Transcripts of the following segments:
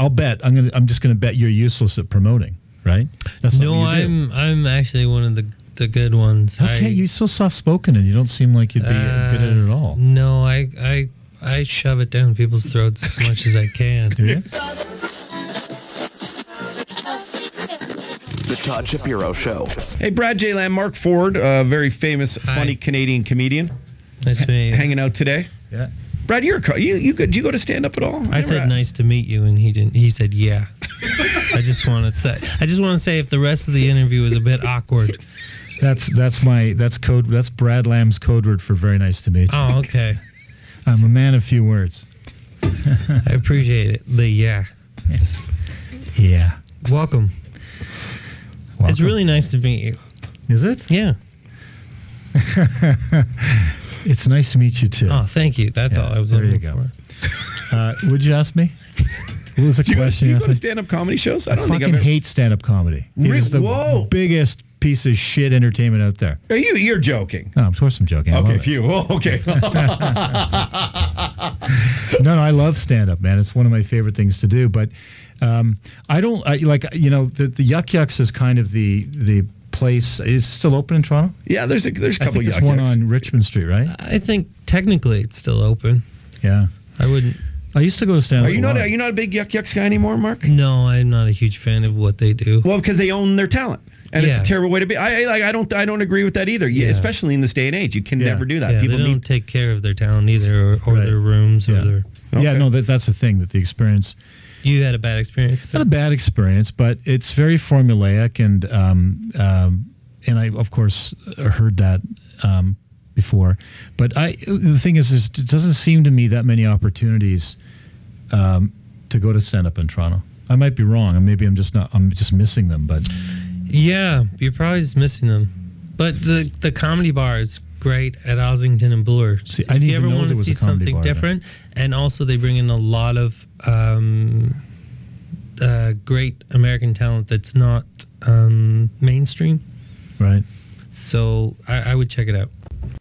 I'll bet. I'm gonna. I'm just gonna bet you're useless at promoting. Right? That's no, I'm. I'm actually one of the the good ones. Okay, you're so soft spoken, and you don't seem like you'd be uh, good at it at all. No, I I I shove it down people's throats as much as I can. Do you? The Todd Shapiro Show. Hey, Brad J. Lamb, Mark Forward, a very famous, Hi. funny Canadian comedian. Nice to meet you. Hanging out today. Yeah. Brad, you're a, you you good? You go to stand up at all? I, I said nice to meet you, and he didn't. He said yeah. I just want to say. I just want to say if the rest of the interview was a bit awkward. That's that's my that's code. That's Brad Lamb's code word for very nice to meet you. Oh, okay. I'm a man of few words. I appreciate it. The yeah. Yeah. Welcome. Welcome. It's really nice to meet you. Is it? Yeah. it's nice to meet you too. Oh, thank you. That's yeah, all I was there looking you go. for. Uh, would you ask me? What was the do question? You, you go, do you go to stand-up comedy shows? I, I fucking hate stand-up comedy. It is the Whoa. biggest piece of shit entertainment out there. Are you? You're joking. No, of course I'm joking. okay, phew. Oh, okay. no, no, I love stand-up, man. It's one of my favorite things to do. But um, I don't I, like. You know, the, the Yuk Yuk's is kind of the the place. Is still open in Toronto? Yeah, there's a there's a couple. I think there's one on Richmond Street, right? I think technically it's still open. Yeah, I wouldn't. I used to go to stand. Are you not? Are you not a big Yuk Yuk's guy anymore, Mark? No, I'm not a huge fan of what they do. Well, because they own their talent and yeah. it's a terrible way to be. I like. I don't. I don't agree with that either. Yeah. Especially in this day and age, you can yeah. never do that. Yeah, People they don't meet, take care of their talent either, or, or right. their rooms, or their. Okay. Yeah, no, that, that's the thing. That the experience. You had a bad experience. Not a bad experience, but it's very formulaic, and um, um, and I of course heard that um, before. But I the thing is, is, it doesn't seem to me that many opportunities um, to go to stand up in Toronto. I might be wrong, and maybe I'm just not. I'm just missing them, but. Yeah, you're probably just missing them. But the the comedy bar is great at Ossington and Bloor. See, I didn't if you ever want to see something different, and also they bring in a lot of um, uh, great American talent that's not um, mainstream. Right. So I, I, would check it out.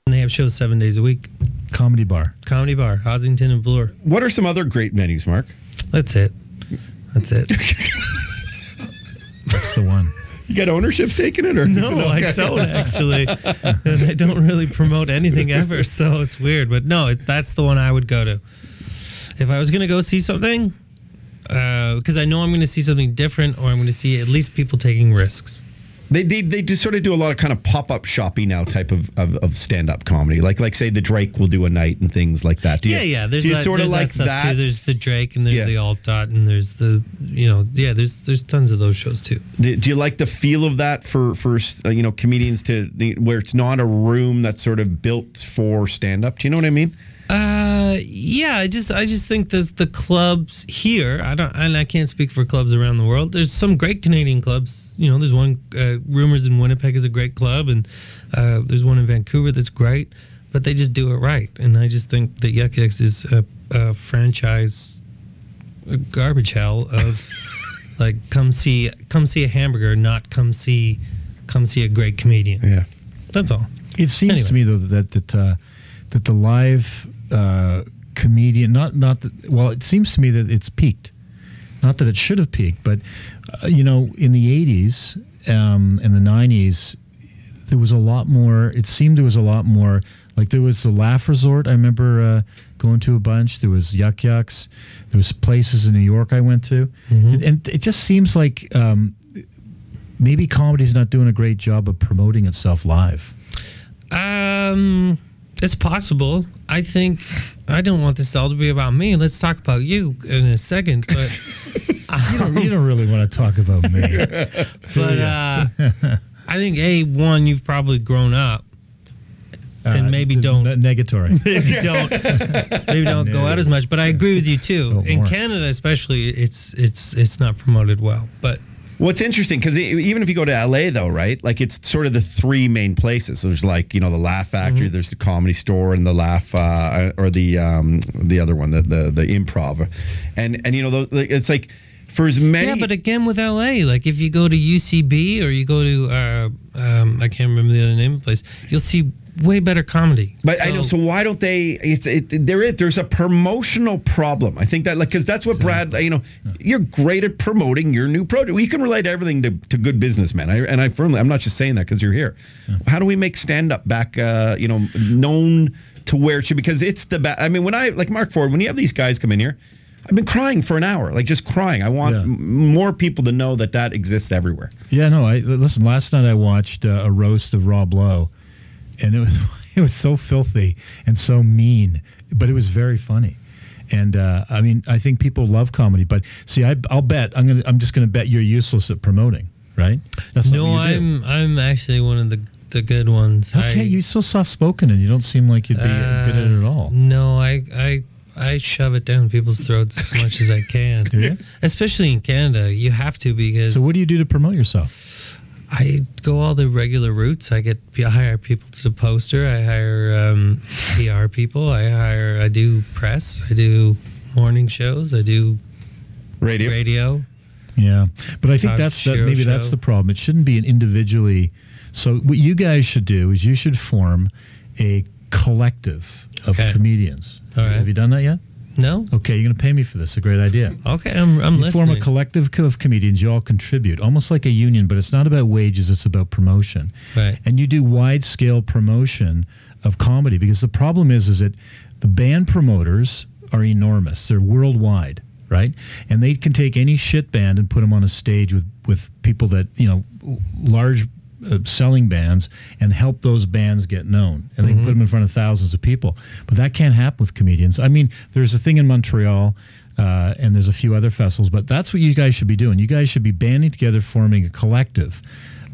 And they have shows seven days a week. Comedy bar. Comedy bar, Ossington and Bloor. What are some other great menus, Mark? That's it. That's it. That's the one. You got ownership stake in it, or no? I don't actually, and I don't really promote anything ever, so it's weird. But no, it, that's the one I would go to if I was going to go see something, because uh, I know I'm going to see something different, or I'm going to see at least people taking risks. They, they, they do sort of do a lot of kind of pop up shopping now type of, of, of stand up comedy. Like like say the Drake will do a night and things like that. Do yeah, yeah. There's that, sort of like that, that, too. There's the Drake and there's yeah. the Alt Dot and there's the you know yeah. There's there's tons of those shows too. Do, do you like the feel of that for for uh, you know comedians to where it's not a room that's sort of built for stand up? Do you know what I mean? Uh, yeah, I just I just think there's the clubs here. I don't, and I can't speak for clubs around the world. There's some great Canadian clubs. You know, there's one uh, Rumors in Winnipeg is a great club, and uh, there's one in Vancouver that's great. But they just do it right, and I just think that Yuk Yuk's is a, a franchise a garbage hell of like come see come see a hamburger, not come see come see a great comedian. Yeah, that's all. It seems anyway. to me though that that uh, that the live uh, comedian. Not not that. Well, it seems to me that it's peaked. Not that it should have peaked, but uh, you know, in the '80s um, and the '90s, there was a lot more. It seemed there was a lot more. Like there was the Laugh Resort. I remember uh, going to a bunch. There was Yuk Yuk's. There was places in New York I went to, mm-hmm. and, and, it just seems like um, maybe comedy's not doing a great job of promoting itself live. Um it's possible. I think I don't want this all to be about me. Let's talk about you in a second. But you, don't, you, don't, really want to talk about me. but uh, I think a one you've probably grown up, uh, and maybe don't negatory. maybe don't maybe don't no. go out as much. But I agree with you too. In Canada, especially, it's it's it's not promoted well. But What's interesting because even if you go to LA though, right? Like it's sort of the three main places. There's like you know the Laugh Factory, mm-hmm. there's the Comedy Store, and the Laugh uh, or the um, the other one, the, the the Improv, and and you know it's like for as many. Yeah, but again with LA, like if you go to UCB or you go to uh, um, I can't remember the other name of the place, you'll see way better comedy. But I know. So why don't they? It's it, there. Is there's a promotional problem. I think that like because that's what Brad. You know, you're great at promoting your new product. We can relate everything to, to good businessmen. I, and I firmly, I'm not just saying that because you're here. How do we make stand up back? Uh, you know, known to where it should because it's the best. I mean, when I like Mark Forward, when you have these guys come in here. I've been crying for an hour, like just crying. I want Yeah. m- more people to know that that exists everywhere. Yeah, no. I listen. Last night I watched uh, a roast of Rob Lowe, and it was it was so filthy and so mean, but it was very funny. And uh, I mean, I think people love comedy. But see, I, I'll bet I'm gonna. I'm just gonna bet you're useless at promoting, right? That's no, something you do. I'm I'm actually one of the the good ones. How can't I- you so soft spoken and you don't seem like you'd be Uh, good at it at all? No, I I I shove it down people's throats as much as I can. You? Especially in Canada, you have to because So what do you do to promote yourself? I go all the regular routes. I get I hire people to poster. I hire um, PR people. I hire. I do press. I do morning shows. I do Radio. radio. Yeah, but I think that's that, maybe that's the problem. It shouldn't be an individually. So what you guys should do is you should form a collective of Okay. comedians. All right. Have you done that yet? No. Okay, you're going to pay me for this. A great idea. Okay, I'm I'm You listening. form a collective of comedians. You all contribute, almost like a union, but it's not about wages. It's about promotion. Right. And you do wide scale promotion of comedy because the problem is, is that the band promoters are enormous. They're worldwide, right? And they can take any shit band and put them on a stage with with people that you know, large. Uh, selling bands and help those bands get known, and they can put them in front of thousands of people. But that can't happen with comedians. I mean, there's a thing in Montreal uh, and there's a few other festivals. But that's what you guys should be doing. You guys should be banding together, forming a collective,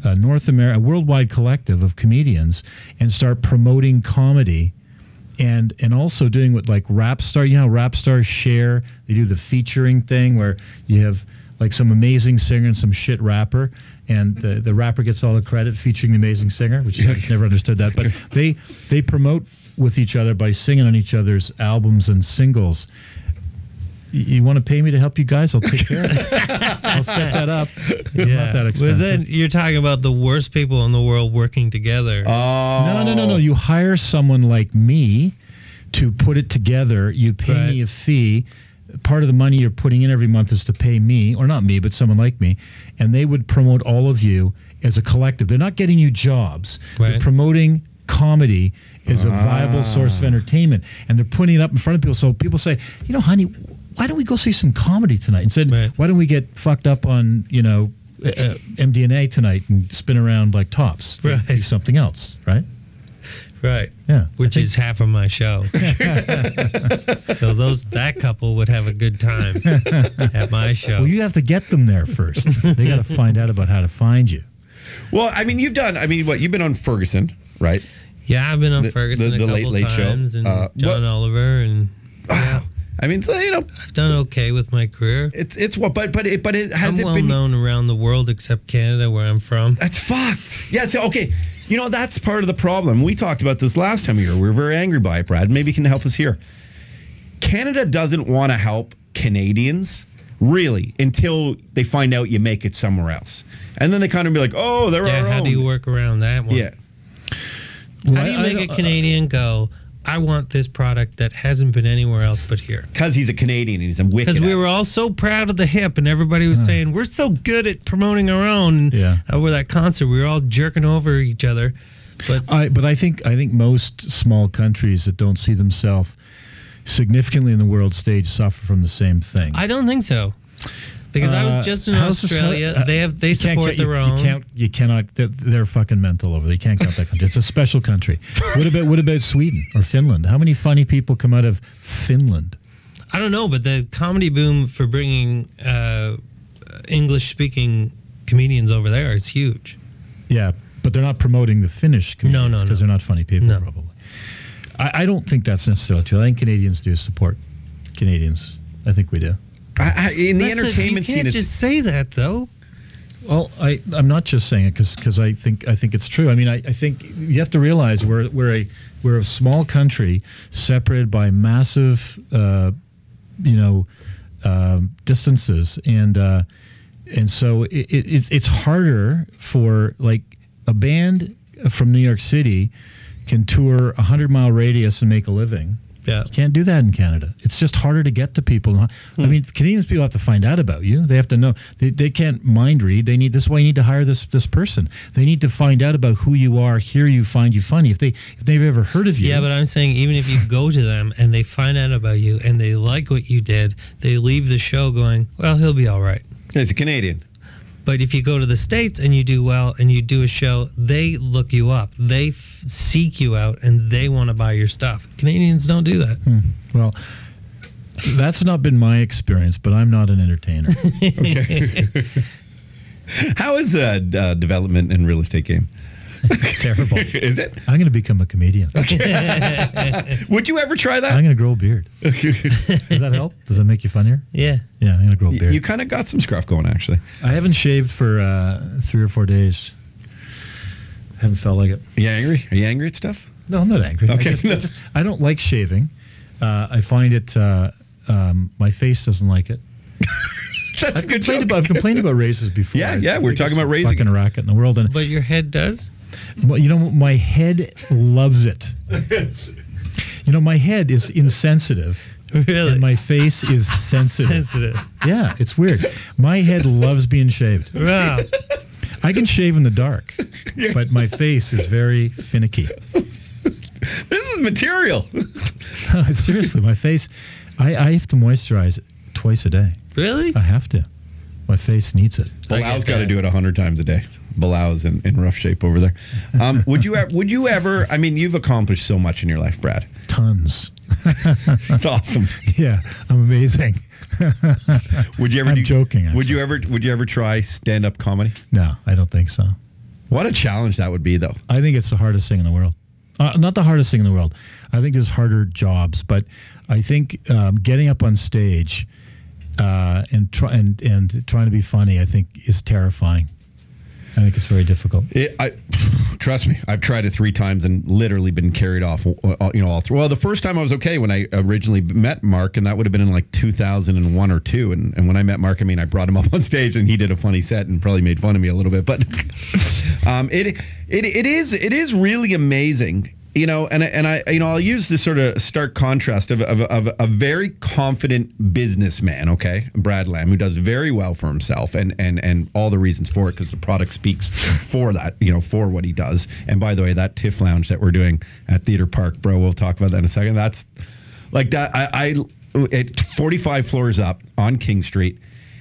a North America, a worldwide collective of comedians, and start promoting comedy. And, and also doing what like rap star you know rap stars share they do the featuring thing where you have like some amazing singer and some shit rapper and the, the rapper gets all the credit featuring the amazing singer which I've never understood that but they they promote with each other by singing on each other's albums and singles you, you want to pay me to help you guys? I'll take care of it. I'll set that up. Not that expensive. But then you're talking about the worst people in the world working together. Oh. no, no, no, no. You hire someone like me to put it together. You pay Right. me a fee. Part of the money you're putting in every month is to pay me, or not me, but someone like me, and they would promote all of you as a collective. They're not getting you jobs. They're promoting comedy as a viable source of Ah. entertainment, and they're putting it up in front of people. So people say, you know, honey, why don't we go see some comedy tonight? Instead, Right. why don't we get fucked up on you know uh, uh, MDMA tonight and spin around like tops? Right. Something else, right? Right. Yeah. Which think- is half of my show. so those that couple would have a good time at my show. Well, you have to get them there first. they got to find out about how to find you. Well, I mean, you've done. I mean, what you've been on Ferguson, right? yeah, I've been on The- Ferguson the- a the couple Late Late Show. times and Uh, John what- Oliver and yeah, I mean, so, you know, I've done okay with my career. it's it's what, but but it but it has I'm it well been known around the world except Canada where I'm from. That's fucked. Yeah. So okay, you know that's part of the problem. We talked about this last time you were. We were very angry by it, Brad. Maybe you can help us here. Canada doesn't want to help Canadians really until they find out you make it somewhere else, and then they kind of be like, "Oh, they're Yeah, our how own." do you work around that one? Yeah. How do you make a uh, Canadian go, I want this product that hasn't been anywhere else but here? Because he's a Canadian and he's a wicked. Because we were all so proud of the hip, and everybody was saying we're so good at promoting our own. Yeah. Uh, over that concert, we were all jerking over each other. But I, but I think I think most small countries that don't see themselves significantly in the world stage suffer from the same thing. I don't think so. Because I Uh, was just in Australia. uh, they have they support count- you- their you, can't. You cannot. They're, they're fucking mental over there. You can't count that country. It's a special country. What about what about Sweden or Finland? How many funny people come out of Finland? I don't know, but the comedy boom for bringing uh, English speaking comedians over there is huge. Yeah, but they're not promoting the Finnish comedians no, because no. they're not funny people. No. Probably. I, I don't think that's necessarily true. I think Canadians do support Canadians. I think we do. I, I, in the That's a- you can't it's, just say that though. Well, I, I'm not just saying it because I think I think it's true. I mean, I, I think you have to realize we're we're a we're a small country separated by massive, uh, you know, um, distances, and uh, and so it, it, it's- it's harder for like a band from New York City can tour a hundred mile radius and make a living. Yeah. You can't do that in Canada. It's just harder to get to people. I hmm. mean, Canadians people have to find out about you. They have to know. They, they can't mind read. They need this. is Why you need to hire this this person. They need to find out about who you are, hear you, find you funny. If they if they've ever heard of you, Yeah, but I'm saying even if you go to them and they find out about you and they like what you did, they leave the show going, well, he'll be all right. It's a Canadian. But if you go to the States and you do well and you do a show, they look you up. They f- seek you out and they want to buy your stuff. Canadians don't do that. well, that's not been my experience. But I'm not an entertainer. How is the uh, development in real estate game? it's terrible. Is it? I'm going to become a comedian. Would you ever try that? I'm going to grow a beard. Does that help? Does that make you funnier? Yeah. Yeah, I'm going to grow a beard. You kind of got some scruff going, actually. I haven't shaved for uh, three or four days. I Haven't felt like it. Are you angry? Are you angry at stuff? No, I'm not angry. Okay. I, just, I, just, I don't like shaving. Uh, I find it. Uh, um, my face doesn't like it. That's a I've good complained joke. about, I've complained about razors before. Yeah, It's yeah, the we're talking about razing Fucking it. racket in the world, and But your head does? well, you know, my head loves it. You know, my head is insensitive. Really? And my face is sensitive. Sensitive. Yeah, it's weird. My head loves being shaved. Wow. I can shave in the dark, but my face is very finicky. This is material. Seriously, my face, I, I have to moisturize it twice a day. Really? I have to. My face needs it. I Bilal's get got to do it a hundred times a day. Bilal's in, in rough shape over there. Um, would you? Would you ever? I mean, you've accomplished so much in your life, Brad. Tons. That's awesome. Yeah, I'm amazing. Would you ever? I'm do, joking, Would you ever? Would you ever try stand up comedy? No, I don't think so. What a challenge that would be, though. I think it's the hardest thing in the world. Uh, not the hardest thing in the world. I think there's harder jobs, but I think um, getting up on stage uh, and try and, and trying to be funny, I think, is terrifying. I think it's very difficult. It, I trust me. I've tried it three times and literally been carried off. uh, You know, all through. Well, the first time I was okay when I originally met Mark, and that would have been in like 2001 or two. And, and when I met Mark, I mean, I brought him up on stage, and he did a funny set and probably made fun of me a little bit. But um, it it it is it is really amazing. You know, and I- and I you know I'll use this sort of stark contrast of, of, of a very confident businessman, okay, Brad Lamb, who does very well for himself, and and and all the reasons for it because the product speaks for that, you know, for what he does. And by the way, that TIFF lounge that we're doing at Theater Park, bro, we'll talk about that in a second. That's like that. I, I at 45 floors up on King Street,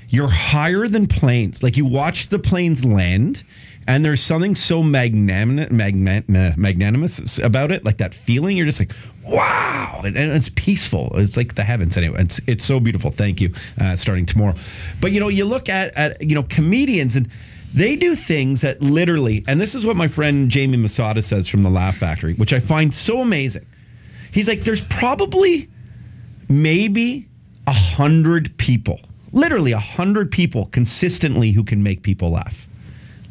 you're higher than planes. Like you watch the planes land, and there's something so magnanimous, magna, magnanimous about it. Like that feeling, you're just like, wow, and it's peaceful. It's like the heavens. Anyway, it's it's so beautiful. Thank you. Uh, starting tomorrow, but you know, you look at at you know comedians and. They do things that literally, and this is what my friend Jamie Masada says from the Laugh Factory, which I find so amazing. He's like, there's probably maybe a hundred people, literally a hundred people consistently who can make people laugh.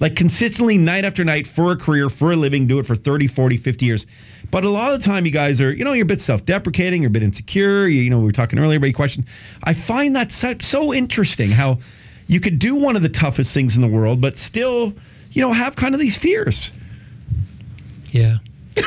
Like consistently night after night for a career, for a living, do it for 30, 40, 50 years. But a lot of the time you guys are, you know, you're a bit self-deprecating, you're a bit insecure, you, you know, we were talking earlier about your question. I find that so, so interesting how you could do one of the toughest things in the world, but still, you know, have kind of these fears. Yeah.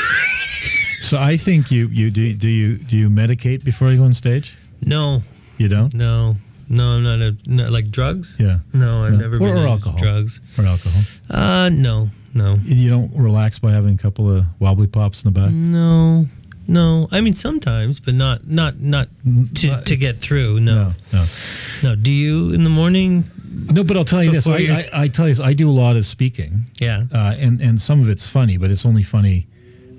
So I think you you do do you do you medicate before you go on stage? No, You don't, no, no, I'm not a, no, like drugs? Yeah. No, I've No. never Or- been or alcohol. drugs. or alcohol. Uh, no, no. You don't relax by having a couple of wobbly pops in the back. No, no. I mean, sometimes, but not, not, not to, to get through. No, No, no. no. Do you in the morning? No, but I'll tell you this. I, I, I tell you this. I do a lot of speaking. Yeah. uh, and and some of it's funny, but it's only funny.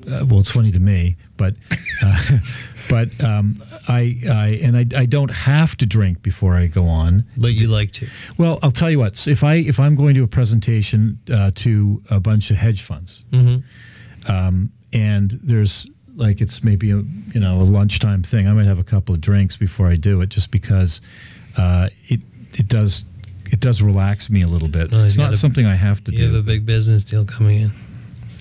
Uh, well, it's funny to me, but uh, but um, I, I and I, I don't have to drink before I go on. But you like to. Well, I'll tell you what. If I if I'm going to a presentation uh, to a bunch of hedge funds, um, and there's like it's maybe a you know a lunchtime thing, I might have a couple of drinks before I do it, just because uh, it it does it does relax me a little bit. It's not a- something I have to You do. You have a big business deal coming in.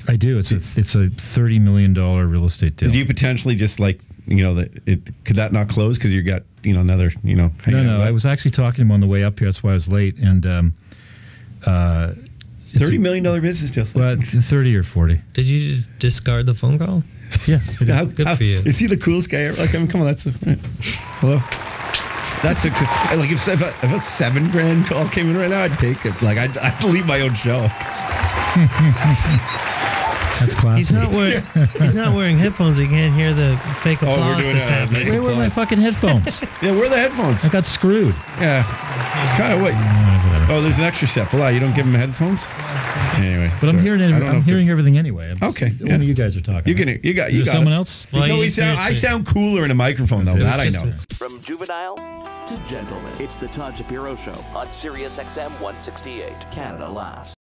I do. It's a it's a thirty million dollar real estate deal. Did you potentially just like you know that it could that not close because you got you know another you know. No, no. I was actually talking to him on the way up here. That's why I was late. And um, uh, it's thirty a- million dollar business deal. Well, thirty or forty. Did you discard the phone call? Yeah. How- Good how- for you. Is he the coolest guy ever? Like, I mean, come on, that's a, hello. That's a good- like if, if, a, if a seven grand call came in right now, I'd take it. Like I'd, I'd leave my own show. That's classic. He's not wearing he's not wearing headphones. He can't hear the fake applause oh, we're applause doing that's a happening. nice- Where were my applause. fucking headphones? Yeah, where are the headphones? I got screwed. Yeah, kind of what? Uh. Oh, there's an extra step. Well, you don't give him headphones. Anyway, But I'm sorry. hearing. I Every, don't know I'm if hearing everything anyway. I'm just- Okay, Only yeah. you guys are talking. You can. You got. Is You there got someone us. else? Well, no, you we sound, I seriously- sound cooler in a microphone though. That I It's know. just- From juvenile to gentleman, it's the Todd Shapiro Show on Sirius XM 168. Canada laughs.